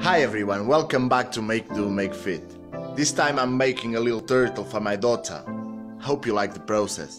Hi everyone, welcome back to Make Do Make Fit. This time I'm making a little turtle for my daughter. Hope you like the process.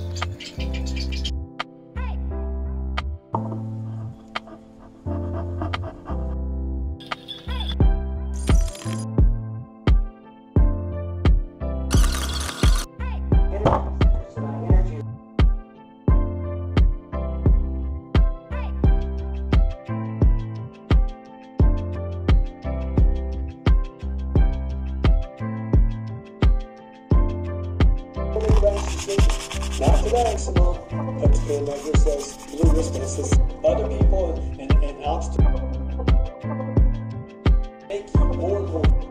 Not today, Simone. And like this says, blue whisper, says other people and, and obstacles make you more and more.